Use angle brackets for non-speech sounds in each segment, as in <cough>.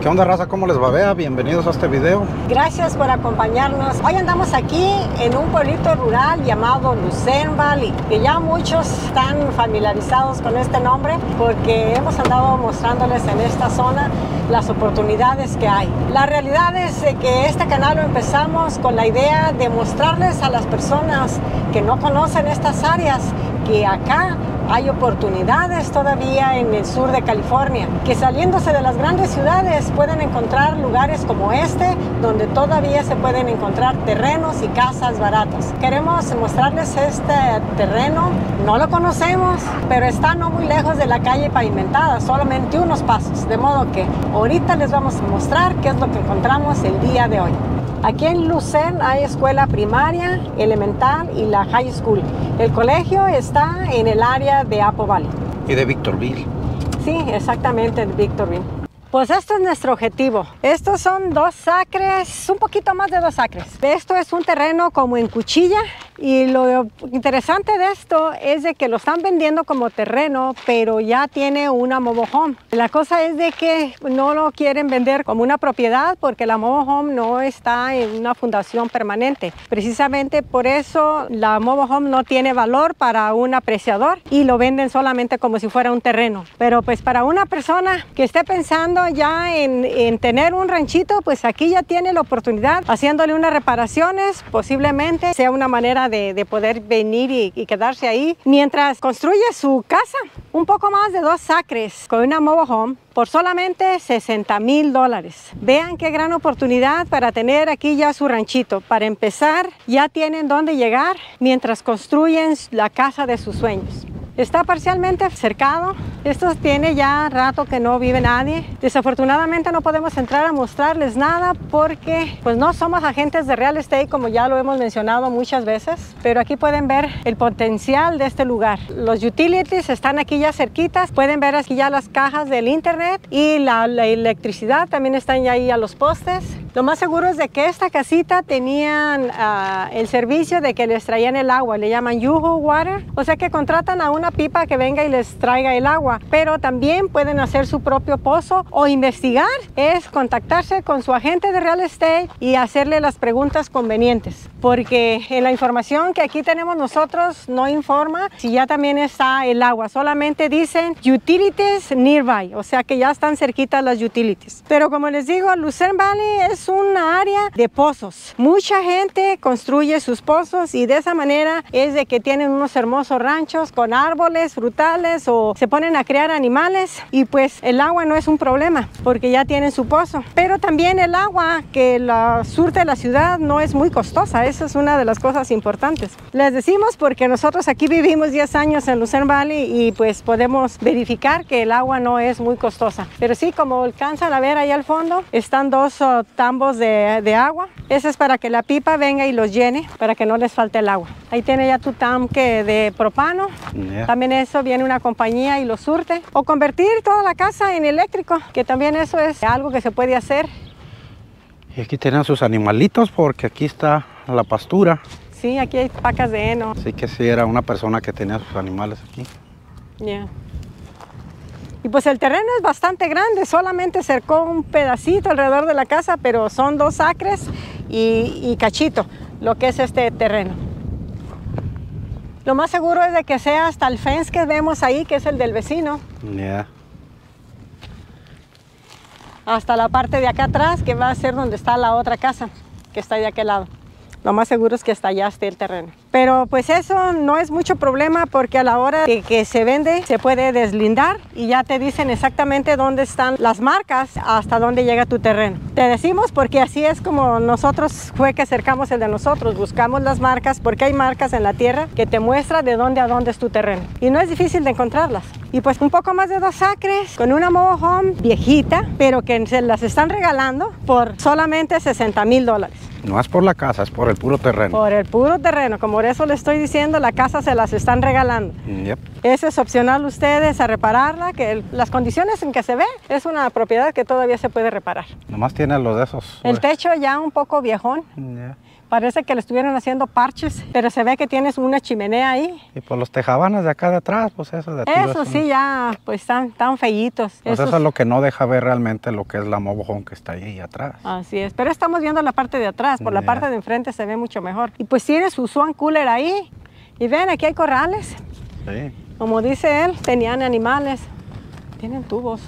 ¿Qué onda raza? ¿Cómo les va? Vea, bienvenidos a este video. Gracias por acompañarnos. Hoy andamos aquí en un pueblito rural llamado Lucerne Valley, que ya muchos están familiarizados con este nombre porque hemos andado mostrándoles en esta zona las oportunidades que hay. La realidad es que este canal lo empezamos con la idea de mostrarles a las personas que no conocen estas áreas que acá hay oportunidades todavía en el sur de California, que saliéndose de las grandes ciudades pueden encontrar lugares como este, donde todavía se pueden encontrar terrenos y casas baratas. Queremos mostrarles este terreno, no lo conocemos, pero está no muy lejos de la calle pavimentada, solamente unos pasos, de modo que ahorita les vamos a mostrar qué es lo que encontramos el día de hoy. Aquí en Lucerne hay escuela primaria, elemental y la high school. El colegio está en el área de Apple Valley. Y de Victorville. Sí, exactamente, de Victorville. Pues esto es nuestro objetivo. Estos son dos acres, un poquito más de dos acres. Esto es un terreno como en cuchilla y lo interesante de esto es de que lo están vendiendo como terreno, pero ya tiene una mobile home. La cosa es de que no lo quieren vender como una propiedad porque la mobile home no está en una fundación permanente. Precisamente por eso la mobile home no tiene valor para un apreciador y lo venden solamente como si fuera un terreno. Pero pues para una persona que esté pensando ya en, tener un ranchito, pues aquí ya tiene la oportunidad haciéndole unas reparaciones, posiblemente sea una manera de, poder venir y, y, quedarse ahí mientras construye su casa. Un poco más de dos acres con una mobile home por solamente 60 mil dólares. Vean qué gran oportunidad para tener aquí ya su ranchito. Para empezar, ya tienen dónde llegar mientras construyen la casa de sus sueños. Está parcialmente cercado. Esto tiene ya rato que no vive nadie. Desafortunadamente no podemos entrar a mostrarles nada porque pues no somos agentes de real estate como ya lo hemos mencionado muchas veces. Pero aquí pueden ver el potencial de este lugar. Los utilities están aquí ya cerquitas. Pueden ver aquí ya las cajas del internet y la, la electricidad también están ya ahí a los postes. Lo más seguro es de que esta casita tenían uh, el servicio de que les traían el agua, le llaman Yuhu Water, o sea que contratan a una pipa que venga y les traiga el agua, pero también pueden hacer su propio pozo o investigar, es contactarse con su agente de real estate y hacerle las preguntas convenientes, porque en la información que aquí tenemos nosotros no informa si ya también está el agua, solamente dicen utilities nearby, o sea que ya están cerquitas las utilities. Pero como les digo, Lucerne Valley es es una área de pozos. Mucha gente construye sus pozos y de esa manera es de que tienen unos hermosos ranchos con árboles, frutales o se ponen a crear animales y pues el agua no es un problema porque ya tienen su pozo. Pero también el agua que la surte la ciudad no es muy costosa. Esa es una de las cosas importantes. Les decimos porque nosotros aquí vivimos 10 años en Lucerne Valley y pues podemos verificar que el agua no es muy costosa. Pero sí, como alcanzan a ver ahí al fondo, están dos uh, tambos de, de, agua. Ese es para que la pipa venga y los llene, para que no les falte el agua. Ahí tiene ya tu tanque de propano. Yeah. También eso viene una compañía y lo surte. O convertir toda la casa en eléctrico, que también eso es algo que se puede hacer. Y aquí tienen sus animalitos porque aquí está la pastura. Sí, aquí hay pacas de heno. Así que sí, era una persona que tenía sus animales aquí. Yeah. Y pues el terreno es bastante grande, solamente cercó un pedacito alrededor de la casa, pero son dos acres y, y cachito lo que es este terreno. Lo más seguro es de que sea hasta el fence que vemos ahí, que es el del vecino. Yeah. Hasta la parte de acá atrás, que va a ser donde está la otra casa, que está de aquel lado. Lo más seguro es que hasta allá esté el terreno. Pero pues eso no es mucho problema porque a la hora de que se vende se puede deslindar y ya te dicen exactamente dónde están las marcas hasta dónde llega tu terreno. Te decimos porque así es como nosotros fue que acercamos el de nosotros. Buscamos las marcas porque hay marcas en la tierra que te muestra de dónde a dónde es tu terreno. Y no es difícil de encontrarlas. Y pues un poco más de dos acres con una mobile home viejita, pero que se las están regalando por solamente 60 mil dólares. No es por la casa, es por el puro terreno. Por el puro terreno, como por eso le estoy diciendo, la casa se las están regalando. Yep. Eso es opcional ustedes a repararla, que el, las condiciones en que se ve es una propiedad que todavía se puede reparar. Nomás tiene lo de esos. El techo ya un poco viejón. Yeah. Parece que le estuvieron haciendo parches, pero se ve que tienes una chimenea ahí. Y por los tejabanas de acá de atrás, pues eso de Eso sí, ya, pues están tan feitos. Pues Esos- eso es lo que no deja ver realmente lo que es la home que está ahí atrás. Así es, pero estamos viendo la parte de atrás, por la Ya. parte de enfrente se ve mucho mejor. Y pues tiene su swan cooler ahí. Y ven, aquí hay corrales. Sí. Como dice él, tenían animales. Tienen tubos.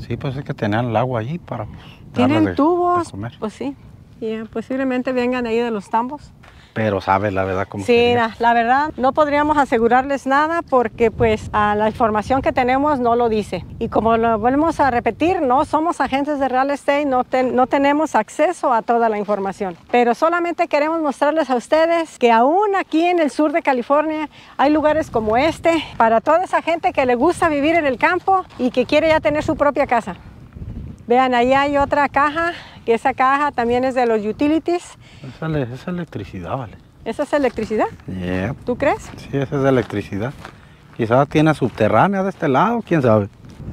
Sí, pues es que tenían el agua allí para pues, Tienen de- de tubos. comer. Pues sí. Y eh, posiblemente vengan ahí de los tambos. Pero sabe la verdad cómo Sí, la, la verdad no podríamos asegurarles nada porque pues a la información que tenemos no lo dice. Y como lo volvemos a repetir, no somos agentes de real estate, no, ten- no tenemos acceso a toda la información. Pero solamente queremos mostrarles a ustedes que aún aquí en el sur de California hay lugares como este para toda esa gente que le gusta vivir en el campo y que quiere ya tener su propia casa. Vean, ahí hay otra caja, que esa caja también es de los utilities. Esa, esa electricidad, vale. ¿Esa es electricidad? Yeah. ¿Tú crees? Sí, esa es de electricidad. Quizás tiene subterránea de este lado, quién sabe.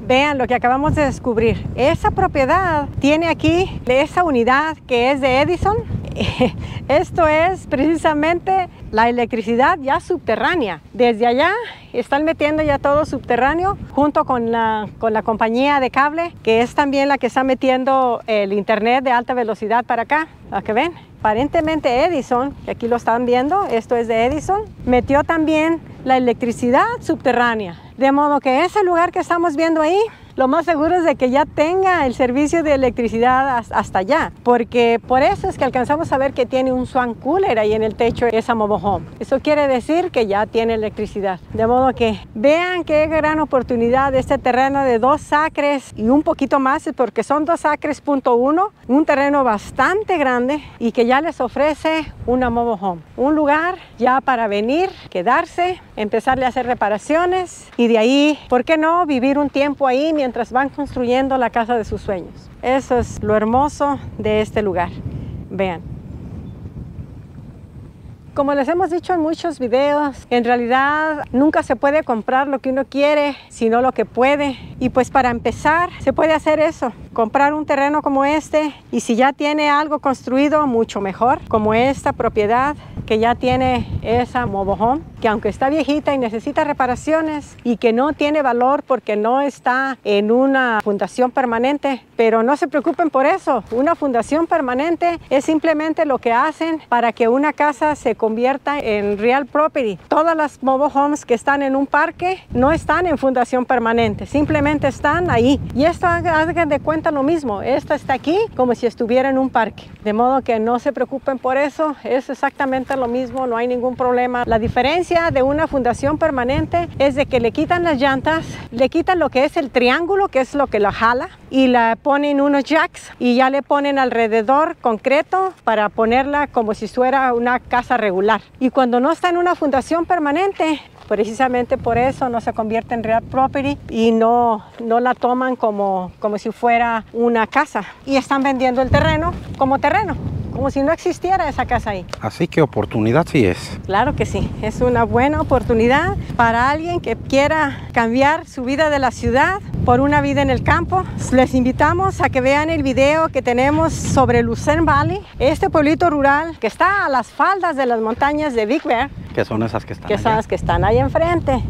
Vean lo que acabamos de descubrir. Esa propiedad tiene aquí esa unidad que es de Edison. <laughs> Esto es precisamente la electricidad ya subterránea. Desde allá están metiendo ya todo subterráneo junto con la, con la compañía de cable, que es también la que está metiendo el internet de alta velocidad para acá. ¿A que ven? Aparentemente Edison, que aquí lo están viendo, esto es de Edison, metió también la electricidad subterránea. De modo que ese lugar que estamos viendo ahí, lo más seguro es de que ya tenga el servicio de electricidad has- hasta allá, porque por eso es que alcanzamos a ver que tiene un swan cooler ahí en el techo esa mobile home. Eso quiere decir que ya tiene electricidad. De modo que vean qué gran oportunidad este terreno de dos acres y un poquito más, porque son dos acres punto uno, un terreno bastante grande y que ya les ofrece una mobile home. Un lugar ya para venir, quedarse, empezarle a hacer reparaciones y de ahí, ¿por qué no vivir un tiempo ahí mientras van construyendo la casa de sus sueños? Eso es lo hermoso de este lugar. Vean. Como les hemos dicho en muchos videos, en realidad nunca se puede comprar lo que uno quiere, sino lo que puede. Y pues para empezar, se puede hacer eso, comprar un terreno como este y si ya tiene algo construido, mucho mejor, como esta propiedad que ya tiene esa mobile home, que aunque está viejita y necesita reparaciones y que no tiene valor porque no está en una fundación permanente, pero no se preocupen por eso. Una fundación permanente es simplemente lo que hacen para que una casa se convierta en real property. Todas las mobile homes que están en un parque no están en fundación permanente, simplemente están ahí. Y esto haga- hagan de cuenta lo mismo. Esta está aquí como si estuviera en un parque. De modo que no se preocupen por eso. Es exactamente lo mismo, no hay ningún problema. La diferencia de una fundación permanente es de que le quitan las llantas, le quitan lo que es el triángulo, que es lo que la jala, y la ponen unos jacks y ya le ponen alrededor concreto para ponerla como si fuera una casa regular. Y cuando no está en una fundación permanente, precisamente por eso no se convierte en real property y no, no la toman como, como si fuera una casa. Y están vendiendo el terreno como terreno, como si no existiera esa casa ahí. Así que oportunidad sí es. Claro que sí, es una buena oportunidad para alguien que quiera cambiar su vida de la ciudad por una vida en el campo. Les invitamos a que vean el video que tenemos sobre Lucerne Valley, este pueblito rural que está a las faldas de las montañas de Big Bear, Que son esas que están que son las que están ahí enfrente.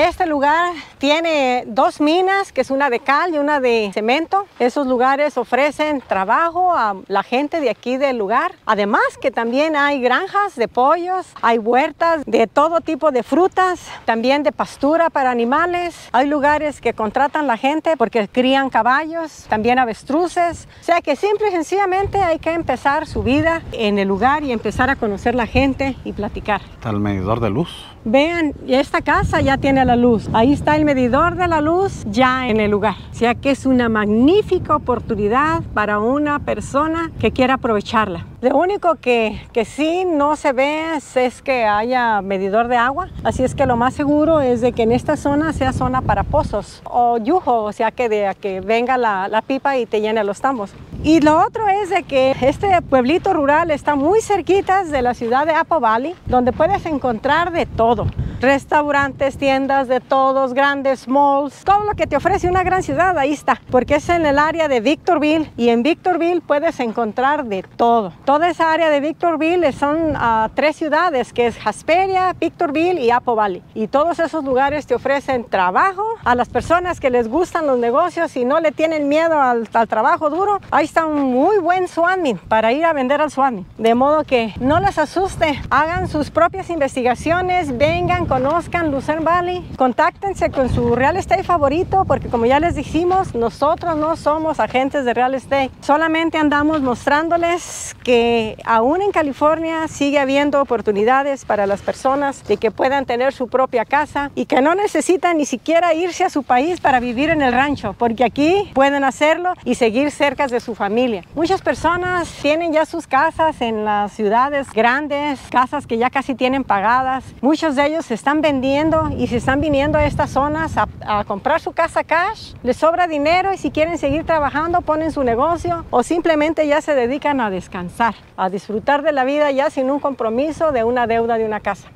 Este lugar tiene dos minas, que es una de cal y una de cemento. Esos lugares ofrecen trabajo a la gente de aquí del lugar. Además que también hay granjas de pollos, hay huertas de todo tipo de frutas, también de pastura para animales. Hay lugares que contratan la gente porque crían caballos, también avestruces. O sea que simple y sencillamente hay que empezar su vida en el lugar y empezar a conocer la gente y platicar. Está el medidor de luz. Vean, esta casa ya tiene luz. Ahí está el medidor de la luz ya en el lugar. O sea que es una magnífica oportunidad para una persona que quiera aprovecharla. Lo único que, que sí no se ve es, que haya medidor de agua. Así es que lo más seguro es de que en esta zona sea zona para pozos o yujo, o sea que de a que venga la, la pipa y te llene los tambos. Y lo otro es de que este pueblito rural está muy cerquita de la ciudad de Apple Valley, donde puedes encontrar de todo. Restaurantes, tiendas de todos, grandes malls, todo lo que te ofrece una gran ciudad, ahí está, porque es en el área de Victorville y en Victorville puedes encontrar de todo. Toda esa área de Victorville son uh, tres ciudades, que es Jasperia, Victorville y Apple Valley. Y todos esos lugares te ofrecen trabajo a las personas que les gustan los negocios y no le tienen miedo al, al trabajo duro. Ahí está un muy buen Swami para ir a vender al Swami. De modo que no les asuste, hagan sus propias investigaciones, vengan, conozcan Lucerne Valley, contáctense con su real estate favorito, porque como ya les dijimos, nosotros no somos agentes de real estate, solamente andamos mostrándoles que aún en California sigue habiendo oportunidades para las personas de que puedan tener su propia casa y que no necesitan ni siquiera irse a su país para vivir en el rancho, porque aquí pueden hacerlo y seguir cerca de su familia. Muchas personas tienen ya sus casas en las ciudades grandes, casas que ya casi tienen pagadas. Muchos de ellos se están vendiendo y se están viniendo a estas zonas a, a comprar su casa cash. Les sobra dinero y si quieren seguir trabajando ponen su negocio o simplemente ya se dedican a descansar, a disfrutar de la vida ya sin un compromiso de una deuda de una casa.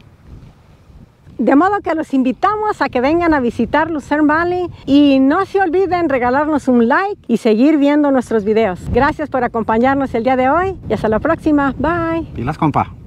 De modo que los invitamos a que vengan a visitar Lucerne Valley y no se olviden regalarnos un like y seguir viendo nuestros videos. Gracias por acompañarnos el día de hoy y hasta la próxima. Bye. Pilas, compa.